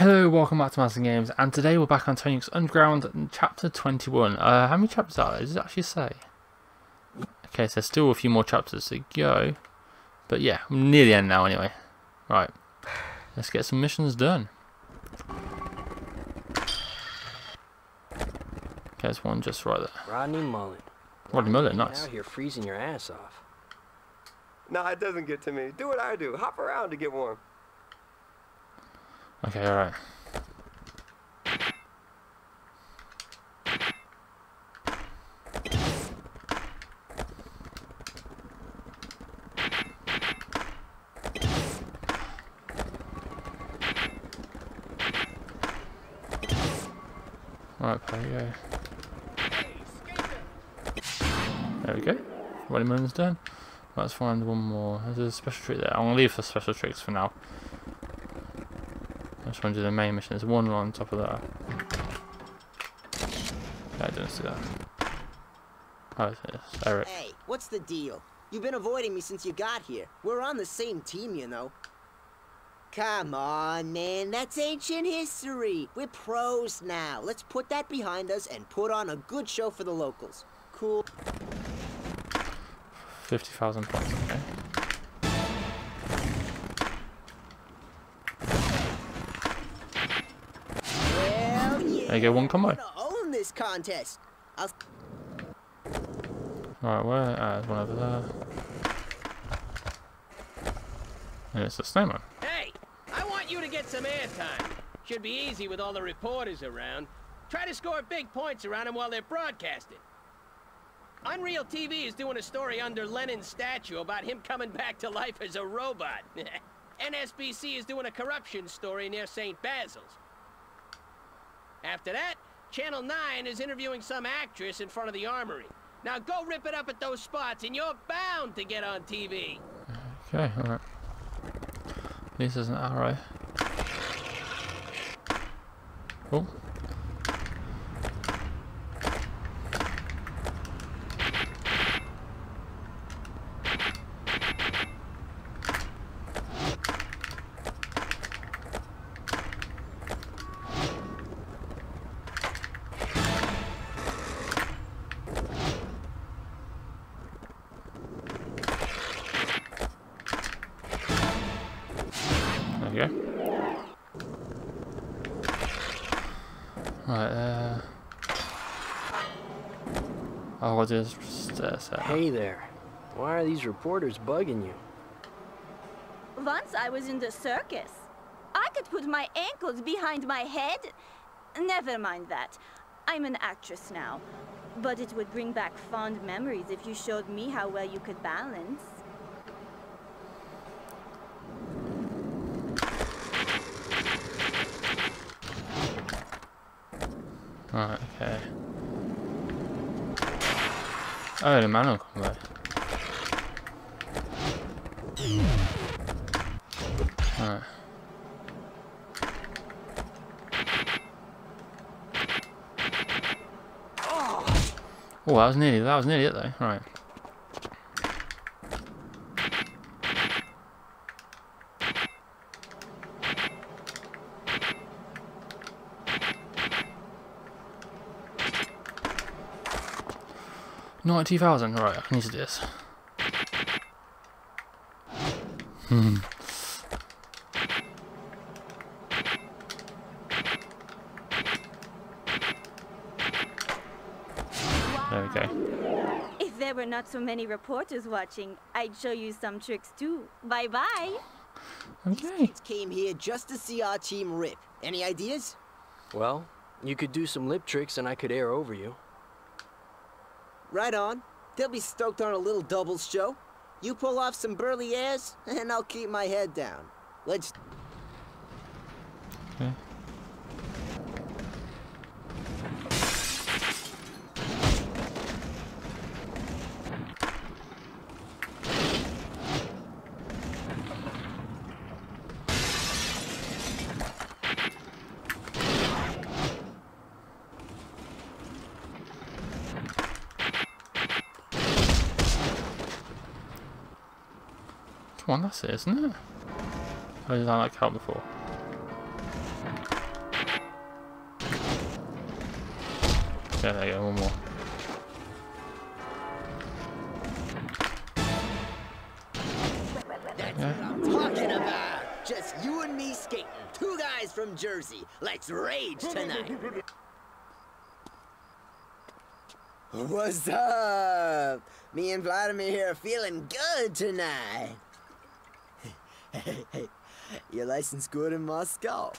Hello, welcome back to Martin's Games, and today we're back on Tony Hawk's Underground, chapter 21. Uh, how many chapters are there? Does it actually say? Okay, so there's still a few more chapters to go. But yeah, I'm near the end now anyway. Right, let's get some missions done. Okay, there's one just right there. Rodney Mullen. Rodney Mullen, You're nice. Out here freezing your ass off. No, it doesn't get to me. Do what I do. Hop around to get warm. Okay, alright. Right, there we go. There we go. Mullen's done. Let's find one more. There's a special trick there. I'm gonna leave for special tricks for now. I just want to do the main mission. There's one on top of that. Yeah, I didn't see that. Oh, it's it's Eric. Hey, what's the deal? You've been avoiding me since you got here. We're on the same team, you know. Come on, man. That's ancient history. We're pros now. Let's put that behind us and put on a good show for the locals. Cool. 50,000 points, okay. Well, yeah. There you go, one combo. I'm own this contest. I'll Alright, where? Uh, there's one over there. And it's the snowman. Hey, I want you to get some airtime. Should be easy with all the reporters around. Try to score big points around them while they're broadcasting. Unreal TV is doing a story under Lenin's statue about him coming back to life as a robot. NSBC is doing a corruption story near St. Basil's. After that, Channel 9 is interviewing some actress in front of the armory. Now go rip it up at those spots and you're bound to get on TV. Okay, alright. This is an arrow. Oh. Right, uh... Oh, what is just uh, set? Hey there. Why are these reporters bugging you? Once I was in the circus. I could put my ankles behind my head. Never mind that. I'm an actress now. But it would bring back fond memories if you showed me how well you could balance. Right, okay. Oh, the manual combo. Right. Oh, that was nearly, that was nearly it though. Right. Ninety thousand. Right, I can use this. Hmm. There we go. If there were not so many reporters watching, I'd show you some tricks too. Bye bye. Okay. kids came here just to see our team rip. Any ideas? Well, you could do some lip tricks and I could air over you. Right on. They'll be stoked on a little doubles show. You pull off some burly airs, and I'll keep my head down. Let's Okay. one, that's it, isn't it? How did I not count before? Yeah, there you go, one more. Just you and me skating. Two guys from Jersey. Let's rage tonight. What's up? Me and Vladimir here are feeling good tonight. Hey, hey, your license good in Moscow?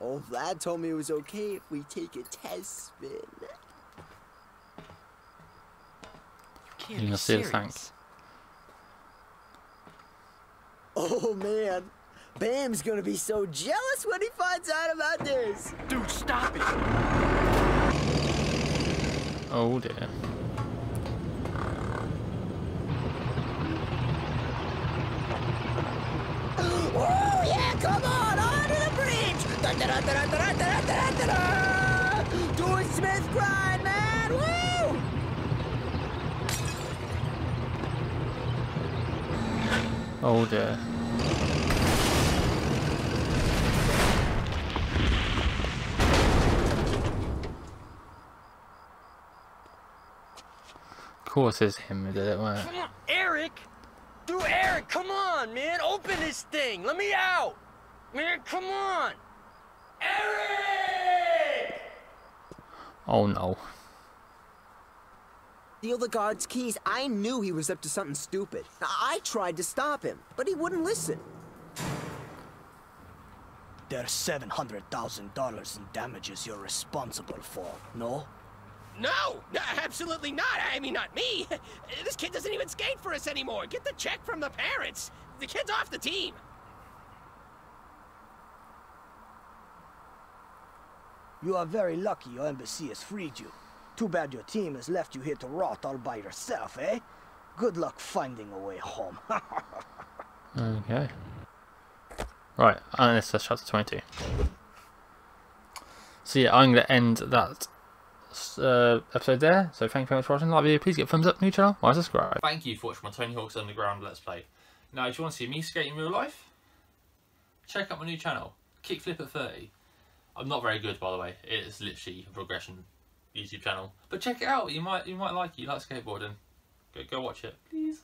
Old Vlad told me it was okay if we take a test spin. You Can't You'll be see the serious. Oh man, Bam's gonna be so jealous when he finds out about this. Dude, stop it! Oh dear. Oh yeah, come on, onto the bridge! Da, da, da, da, da, da, da, da, da. Do a Smith grind, man! Woo! Oh dear. Of course it's him who did it, wasn't? Come on, Eric! Dude, Eric, come on, man! Open this thing! Let me out! Man, come on! Eric! Oh no. Steal the guard's keys. I knew he was up to something stupid. I I tried to stop him, but he wouldn't listen. There's seven hundred thousand dollars in damages you're responsible for. No? No, no, absolutely not. I mean, not me. This kid doesn't even skate for us anymore. Get the check from the parents. The kid's off the team. You are very lucky your embassy has freed you. Too bad your team has left you here to rot all by yourself, eh? Good luck finding a way home. Okay. Right, and this is chapter 22. So yeah, I'm going to end that uh, episode there. So thank you very much for watching. Like video, please give a thumbs up, new channel, why subscribe. Thank you for watching my Tony Hawk's Underground Let's Play. Now, if you want to see me skate in real life, check out my new channel, Kickflip at 30. I'm not very good, by the way. It is literally a progression YouTube channel. But check it out. You might you might like it. You like skateboarding. Go, go watch it, please.